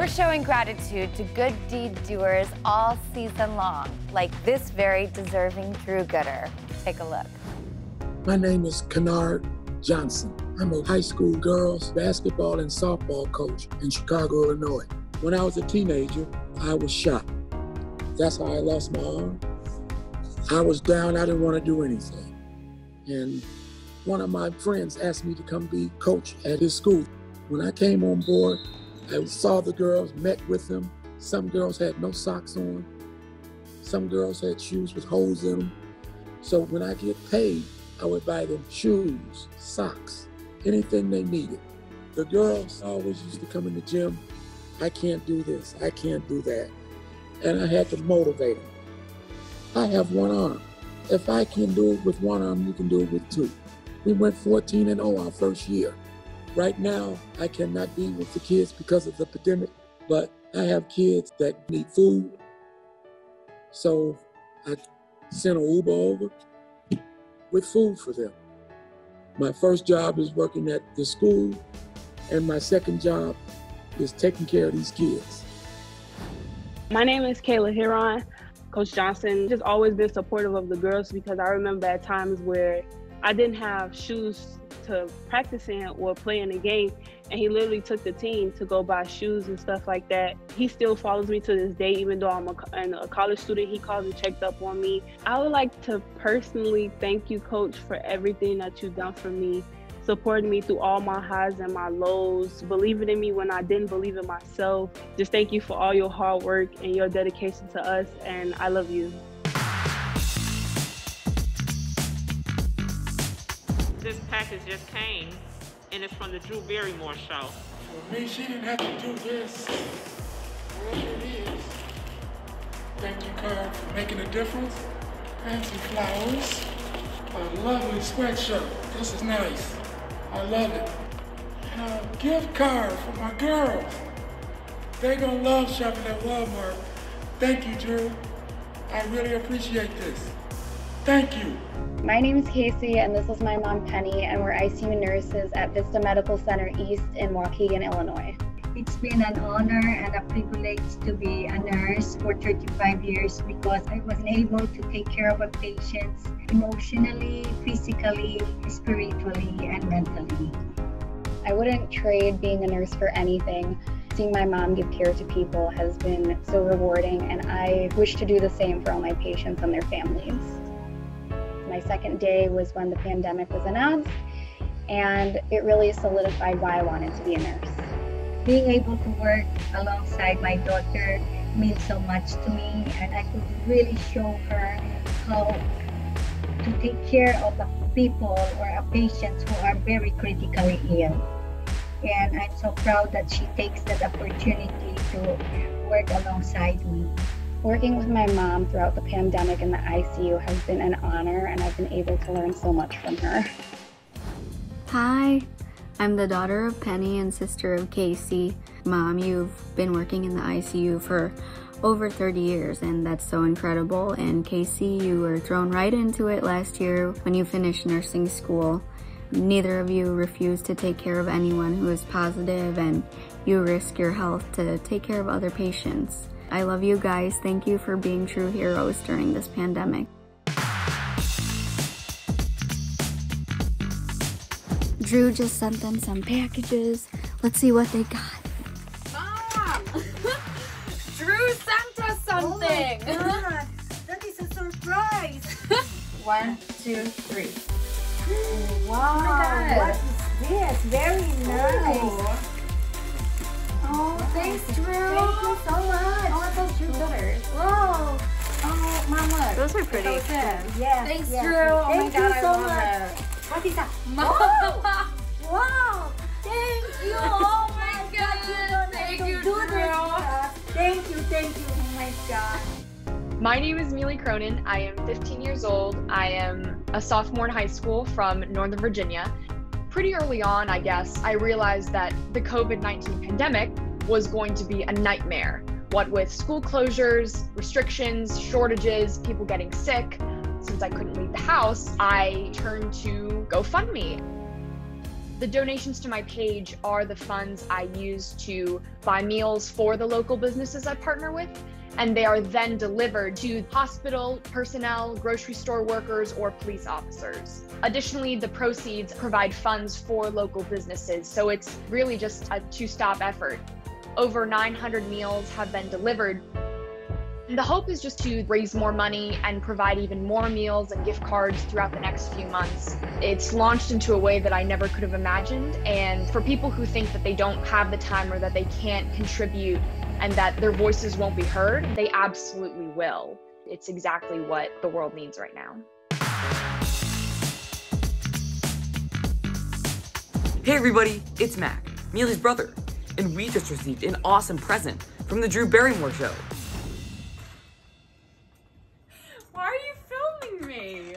We're showing gratitude to good deed doers all season long, like this very deserving Drew Gooder. Take a look. My name is Kennard Johnson. I'm a high school girls basketball and softball coach in Chicago, Illinois. When I was a teenager, I was shot. That's how I lost my arm. I was down, I didn't want to do anything. And one of my friends asked me to come be coach at his school. When I came on board, I saw the girls, met with them. Some girls had no socks on. Some girls had shoes with holes in them. So when I get paid, I would buy them shoes, socks, anything they needed. The girls always used to come in the gym. I can't do this. I can't do that. And I had to motivate them. I have one arm. If I can do it with one arm, you can do it with two. We went 14 and 0 our first year. Right now, I cannot be with the kids because of the pandemic, but I have kids that need food. So I sent an Uber over with food for them. My first job is working at the school, and my second job is taking care of these kids. My name is Kayla Huron. Coach Johnson just always been supportive of the girls because I remember at times where I didn't have shoes to practicing or playing a game. And he literally took the team to go buy shoes and stuff like that. He still follows me to this day, even though I'm a, a college student. He calls and checked up on me. I would like to personally thank you, Coach, for everything that you've done for me, supporting me through all my highs and my lows, believing in me when I didn't believe in myself. Just thank you for all your hard work and your dedication to us. And I love you. This package just came, and it's from the Drew Barrymore show. For me, she didn't have to do this. Whatever it is. Thank you card for making a difference. Fancy flowers. A lovely sweatshirt. This is nice. I love it. And a gift card for my girls. They gonna love shopping at Walmart. Thank you, Drew. I really appreciate this. Thank you. My name is Casey, and this is my mom, Penny, and we're ICU nurses at Vista Medical Center East in Waukegan, Illinois. It's been an honor and a privilege to be a nurse for 35 years because I was able to take care of a patients emotionally, physically, spiritually, and mentally. I wouldn't trade being a nurse for anything. Seeing my mom give care to people has been so rewarding, and I wish to do the same for all my patients and their families. My second day was when the pandemic was announced, and it really solidified why I wanted to be a nurse. Being able to work alongside my daughter means so much to me, and I could really show her how to take care of the people or a patients who are very critically ill. And I'm so proud that she takes that opportunity to work alongside me. Working with my mom throughout the pandemic in the ICU has been an honor, and I've been able to learn so much from her. Hi, I'm the daughter of Penny and sister of Casey. Mom, you've been working in the ICU for over 30 years, and that's so incredible. And Casey, you were thrown right into it last year when you finished nursing school. Neither of you refused to take care of anyone who is positive, and you risk your health to take care of other patients. I love you guys. Thank you for being true heroes during this pandemic. Drew just sent them some packages. Let's see what they got. Mom! Drew sent us something! Oh my God. that is a surprise! One, two, three. wow! Oh my God. What is this? Very oh. nice! Oh, thanks, Drew. Thank you so much. Oh, those Drew Gooders. Whoa! Oh, Mom, look. Those are pretty. Those in. Yes, Thanks, yes. Drew. Oh Thank my God, you I so love much. it. What is that? Mom. Oh, wow! Thank you! Oh my God, God. don't have Thank you, do Drew. Thank you, thank you. Oh my God. My name is Mealy Cronin. I am 15 years old. I am a sophomore in high school from Northern Virginia. Pretty early on, I guess, I realized that the COVID 19 pandemic was going to be a nightmare. What with school closures, restrictions, shortages, people getting sick. Since I couldn't leave the house, I turned to GoFundMe. The donations to my page are the funds I use to buy meals for the local businesses I partner with, and they are then delivered to hospital personnel, grocery store workers, or police officers. Additionally, the proceeds provide funds for local businesses, so it's really just a two stop effort. Over 900 meals have been delivered the hope is just to raise more money and provide even more meals and gift cards throughout the next few months. It's launched into a way that I never could have imagined. And for people who think that they don't have the time or that they can't contribute and that their voices won't be heard, they absolutely will. It's exactly what the world needs right now. Hey everybody, it's Mac, Mealy's brother, and we just received an awesome present from the Drew Barrymore Show. Why are you filming me?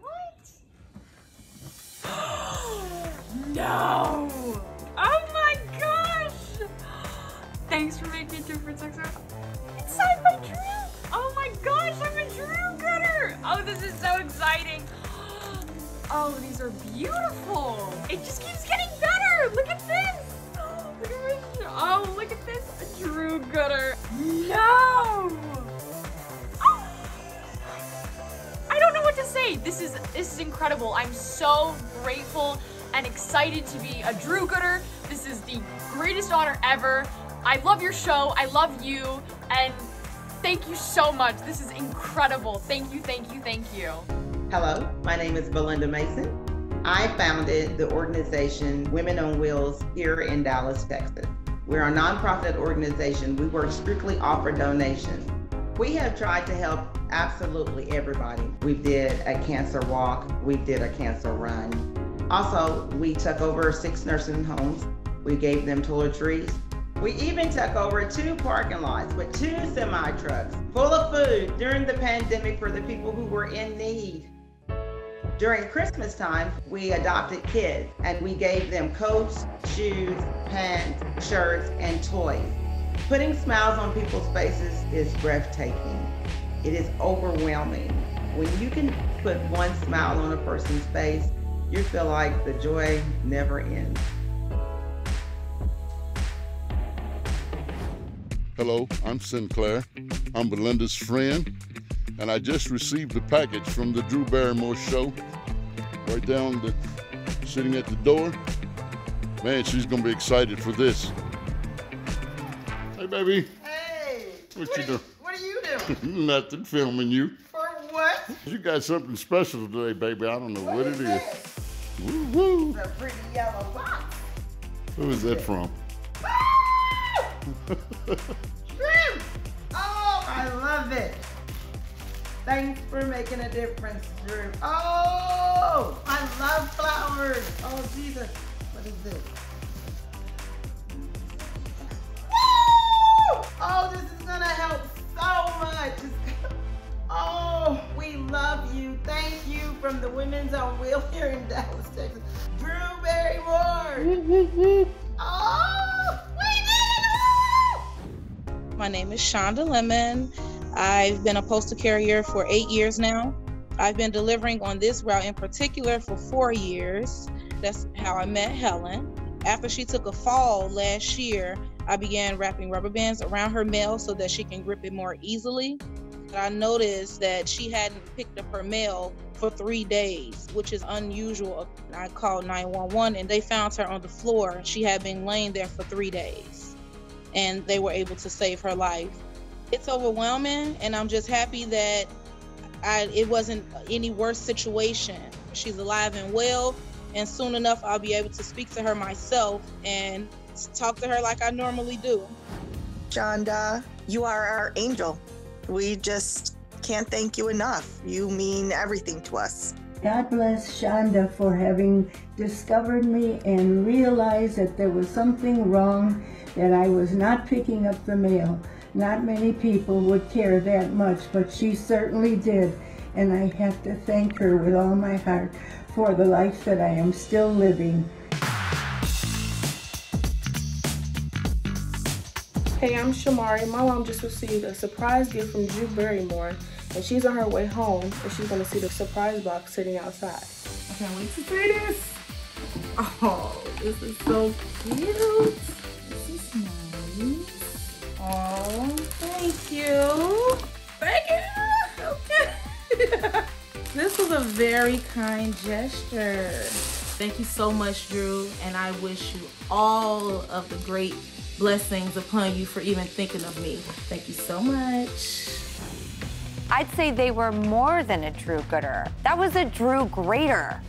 What? no! Are beautiful! It just keeps getting better! Look at this! Oh, this! Oh, look at this! Drew Gooder! No! Oh. I don't know what to say. This is this is incredible. I'm so grateful and excited to be a Drew Gooder. This is the greatest honor ever. I love your show. I love you. And thank you so much. This is incredible. Thank you, thank you, thank you. Hello, my name is Belinda Mason. I founded the organization Women on Wheels here in Dallas, Texas. We're a nonprofit organization. We work strictly off for donations. We have tried to help absolutely everybody. We did a cancer walk, we did a cancer run. Also, we took over six nursing homes. We gave them toiletries. We even took over two parking lots with two semi trucks full of food during the pandemic for the people who were in need. During Christmas time, we adopted kids and we gave them coats, shoes, pants, shirts, and toys. Putting smiles on people's faces is breathtaking. It is overwhelming. When you can put one smile on a person's face, you feel like the joy never ends. Hello, I'm Sinclair. I'm Belinda's friend, and I just received the package from the Drew Barrymore show. Right down the sitting at the door. Man, she's gonna be excited for this. Hey baby. Hey! What, you doing? What are you doing? Nothing, filming you. For what? You got something special today, baby. I don't know what, it is. Woo woo. It's a pretty yellow box. Who is that from? Shrimp! Oh, I love it. Thanks for making a difference, Drew. Oh, I love flowers. Oh, Jesus. What is this? Woo! Oh, this is gonna help so much. Oh, we love you. Thank you from the Women's on Wheel here in Dallas, Texas. Drew Barrymore. Oh, we did it! My name is Shonda Lemon. I've been a postal carrier for eight years now. I've been delivering on this route in particular for four years. That's how I met Helen. After she took a fall last year, I began wrapping rubber bands around her mail so that she can grip it more easily. I noticed that she hadn't picked up her mail for three days, which is unusual. I called 911 and they found her on the floor. She had been laying there for three days and they were able to save her life. It's overwhelming and I'm just happy that I, it wasn't any worse situation. She's alive and well and soon enough I'll be able to speak to her myself and talk to her like I normally do. Shonda, you are our angel. We just can't thank you enough. You mean everything to us. God bless Shonda for having discovered me and realized that there was something wrong, that I was not picking up the mail. Not many people would care that much, but she certainly did. And I have to thank her with all my heart for the life that I am still living. Hey, I'm Shamari. My mom just received a surprise gift from Drew Barrymore, and she's on her way home, and she's gonna see the surprise box sitting outside. I can't wait to see this. Oh, this is so cute. This is nice. Oh, thank you. Thank you. Okay. this was a very kind gesture. Thank you so much, Drew, and I wish you all of the great blessings upon you for even thinking of me. Thank you so much. I'd say they were more than a Drew Gooder. That was a Drew Grader.